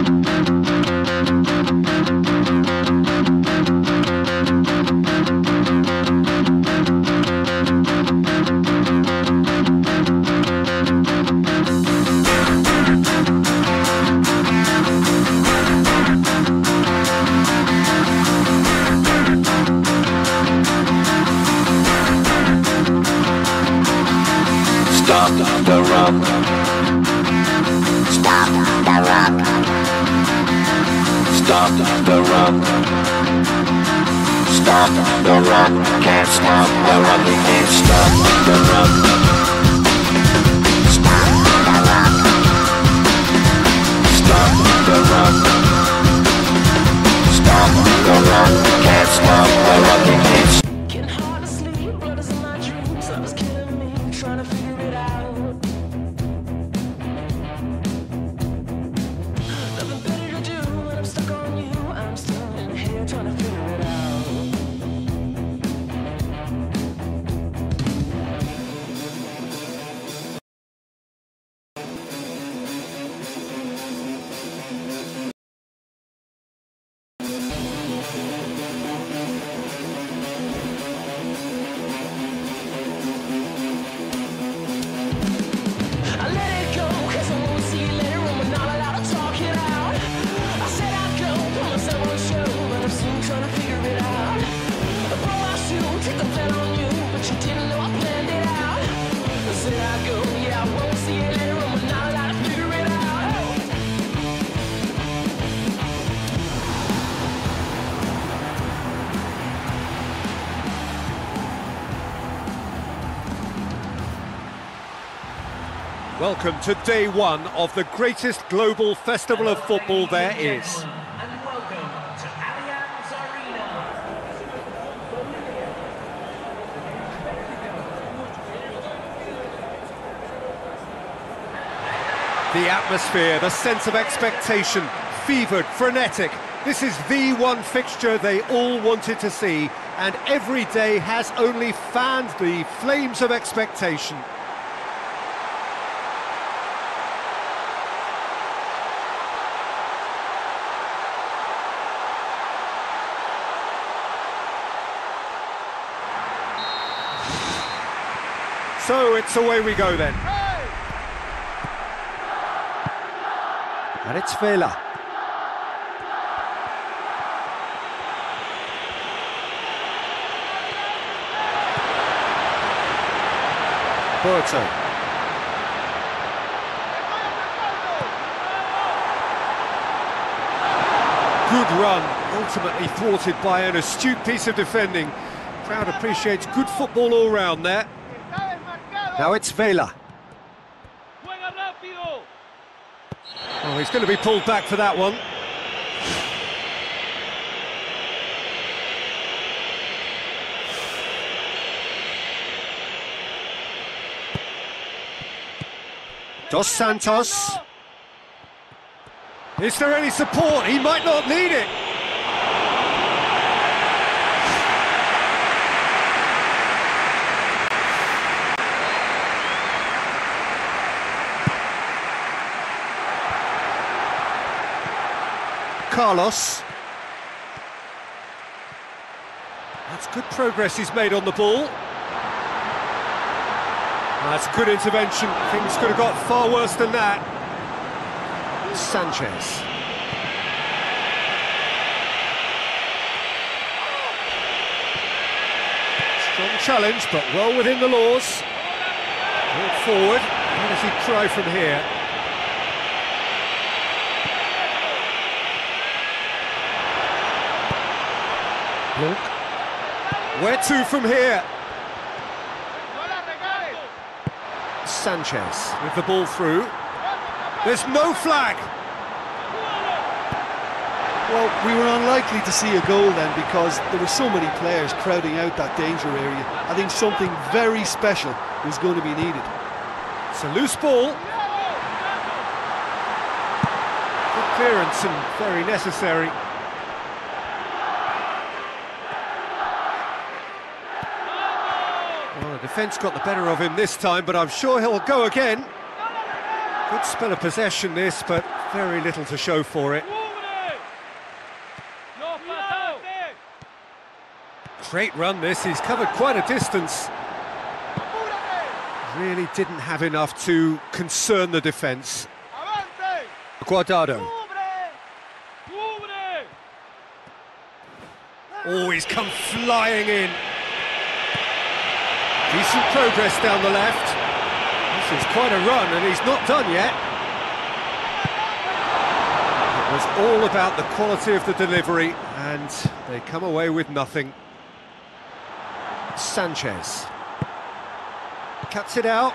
Stop the run. Can't stop the. You can't stop the run. Stop the run. Stop the run. Stop the run. Can't stop the run. Welcome to day one of the greatest global festival of football there is. The atmosphere, the sense of expectation, fevered, frenetic. This is the one fixture they all wanted to see, and every day has only fanned the flames of expectation. So it's away we go then. And it's Vela. Porto. Good run, ultimately thwarted by an astute piece of defending. Crowd appreciates good football all round there. Now it's Vela. Oh, he's going to be pulled back for that one. Dos Santos. Is there any support? He might not need it. Carlos. That's good progress he's made on the ball. That's good intervention. Things could have got far worse than that. Sanchez. Strong challenge, but well within the laws. Forward. How does he try from here? Where to from here? Sanchez with the ball through. There's no flag. Well, we were unlikely to see a goal then because there were so many players crowding out that danger area. I think something very special was going to be needed. It's a loose ball. Good clearance and very necessary. Well, the defence got the better of him this time, but I'm sure he'll go again. Good spell of possession this, but Very little to show for it. Great run this, he's covered quite a distance. Really didn't have enough to concern the defence. Guardado. Oh, he's come flying in. Decent progress down the left. This is quite a run, and he's not done yet. It was all about the quality of the delivery, and they come away with nothing. Sanchez. Cuts it out.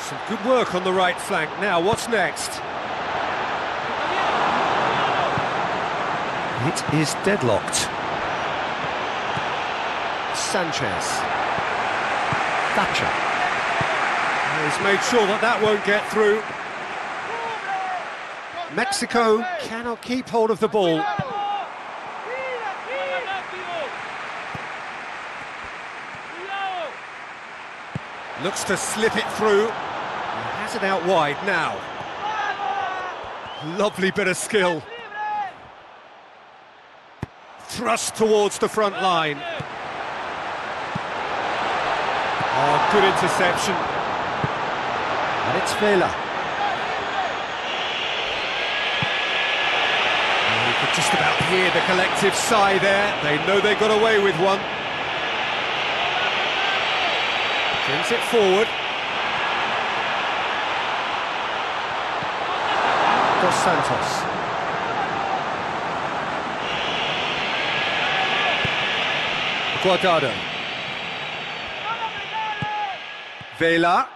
Some good work on the right flank. Now, what's next? It is deadlocked. Sanchez. Thatcher. He's made sure that that won't get through. Mexico cannot keep hold of the ball. Looks to slip it through. Has it out wide now. Lovely bit of skill. Thrust towards the front line. Oh, good interception. And it's Vela. Oh, you could just about hear the collective sigh there. They know they got away with one. Brings it forward. Dos Santos. Guardado. Vela.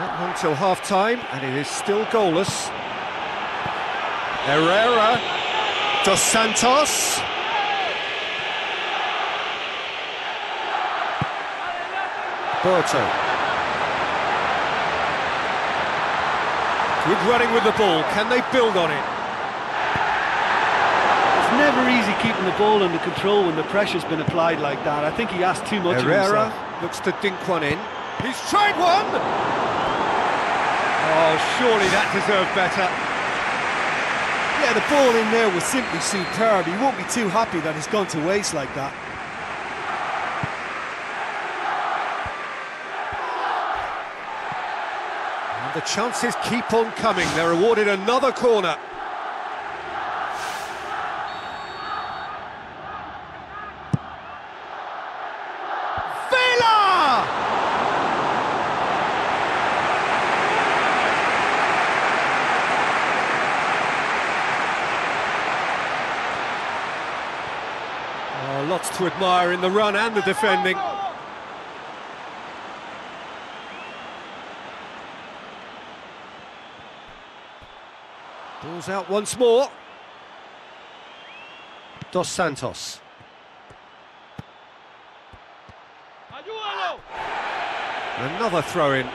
Not long till half time, and it is still goalless. Herrera. Dos Santos. Borto. Good running with the ball. Can they build on it? It's never easy keeping the ball under control when the pressure's been applied like that. I think he asked too much of Herrera himself. looks to dink one in. He's tried one! Oh, surely that deserved better. Yeah, the ball in there was simply superb. He won't be too happy that it's gone to waste like that. And the chances keep on coming. They're awarded another corner. Vela! Oh, lots to admire in the run and the defending. Ball's out once more. Dos Santos. Another throw in.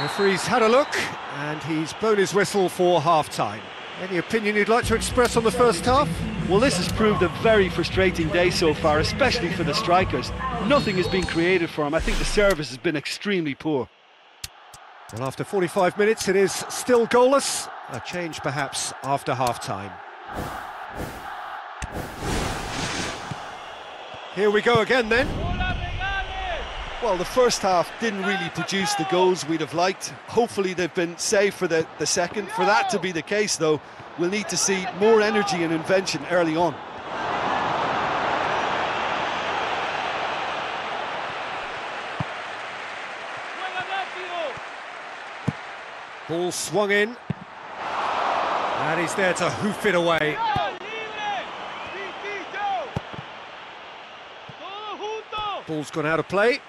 Referee's had a look and he's blown his whistle for half time. Any opinion you'd like to express on the first half? Well, this has proved a very frustrating day so far, especially for the strikers. Nothing has been created for them. I think the service has been extremely poor. Well, after 45 minutes, it is still goalless. A change perhaps after half time. Here we go again then. Well, the first half didn't really produce the goals we'd have liked. Hopefully, they've been saved for the, the second. For that to be the case, though, we'll need to see more energy and invention early on. Ball swung in. And he's there to hoof it away. Ball's gone out of play.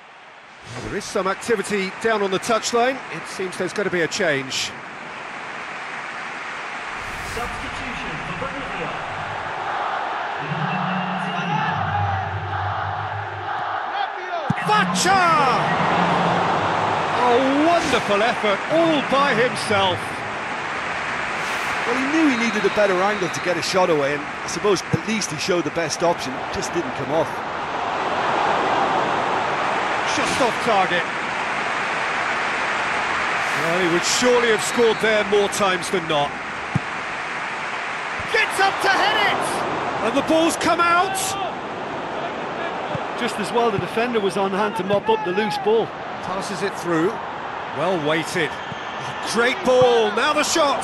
Well, there is some activity down on the touchline. It seems there's going to be a change. Substitution for Bolivia. Thatcher! A wonderful effort all by himself. Well, he knew he needed a better angle to get a shot away, and I suppose at least he showed the best option. It just didn't come off. Just off target. Well, he would surely have scored there more times than not. Gets up to head it! And the ball's come out! Just as well the defender was on hand to mop up the loose ball. Passes it through. Well weighted. Great ball, now the shot!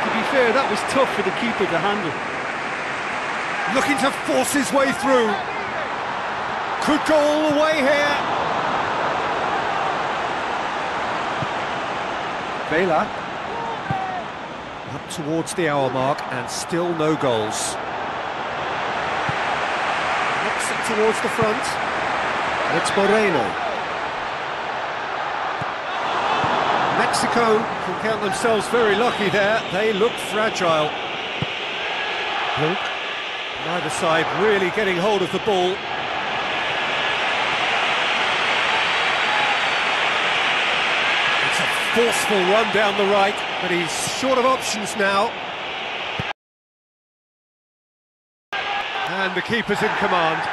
To be fair, that was tough for the keeper to handle. Looking to force his way through. Could go all the way here. Vela. Up towards the hour mark and still no goals. Knocks it towards the front. And it's Moreno. Mexico can count themselves very lucky there. They look fragile. Neither side really getting hold of the ball. It's a forceful run down the right, but he's short of options now. And the keeper's in command.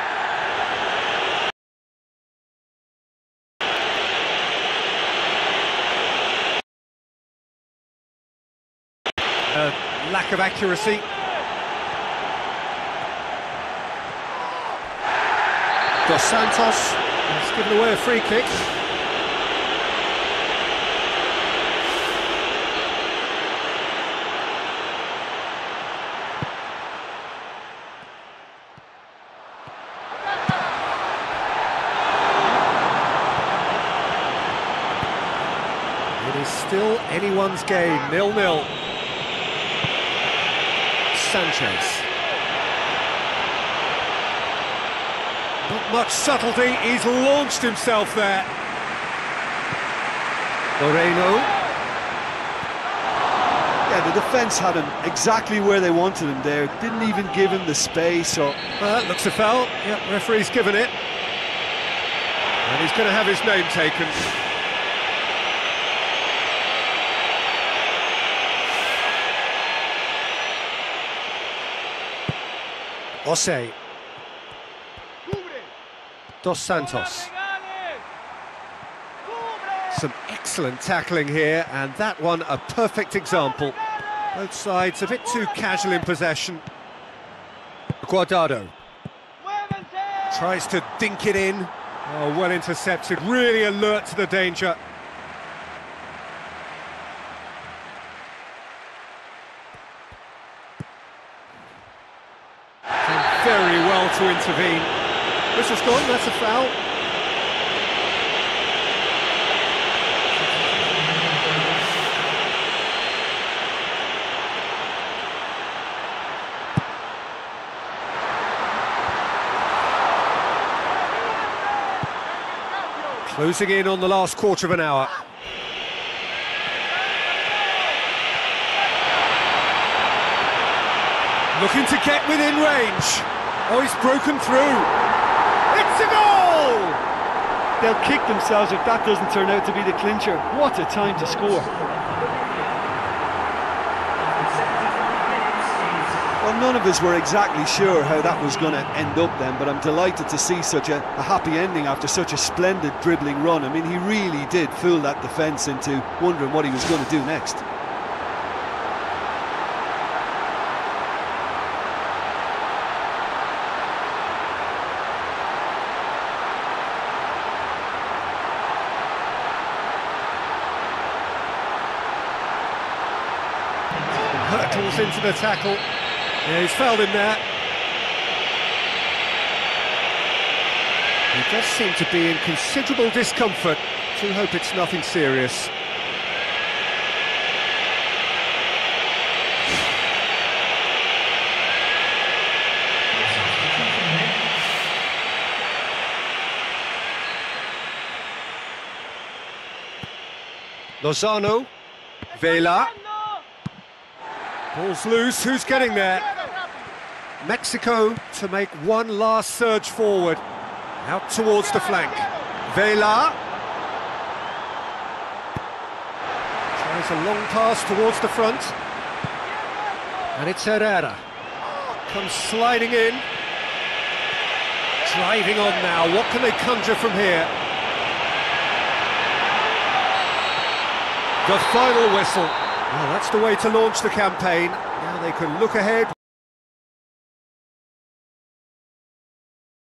A lack of accuracy. Dos Santos has given away a free kick. Is still anyone's game, nil-nil. Sanchez. Not much subtlety, he's launched himself there. Moreno, Yeah, the defence had him exactly where they wanted him there. Didn't even give him the space or... uh, looks a foul. Yep, referee's given it. And he's going to have his name taken. Osei. Dos Santos. Some excellent tackling here, and that one a perfect example. Both sides a bit too casual in possession. Guardado tries to dink it in. Oh, well intercepted, really alert to the danger. Done very well to intervene. This has gone, that's a foul. Closing in on the last quarter of an hour. Looking to get within range. Oh, he's broken through. It's a goal! They'll kick themselves if that doesn't turn out to be the clincher. What a time to score. Well, none of us were exactly sure how that was going to end up then, but I'm delighted to see such a, a happy ending after such a splendid dribbling run. I mean, he really did fool that defence into wondering what he was going to do next. Into the tackle. Yeah, he's fouled him there. He does seem to be in considerable discomfort. Do hope it's nothing serious. Lozano, Vela, Ball's loose, who's getting there? Mexico to make one last surge forward. Out towards the flank. Vela. Here's a long pass towards the front. And it's Herrera. Comes sliding in. Driving on now. What can they conjure from here? The final whistle. Well, that's the way to launch the campaign. Now they can look ahead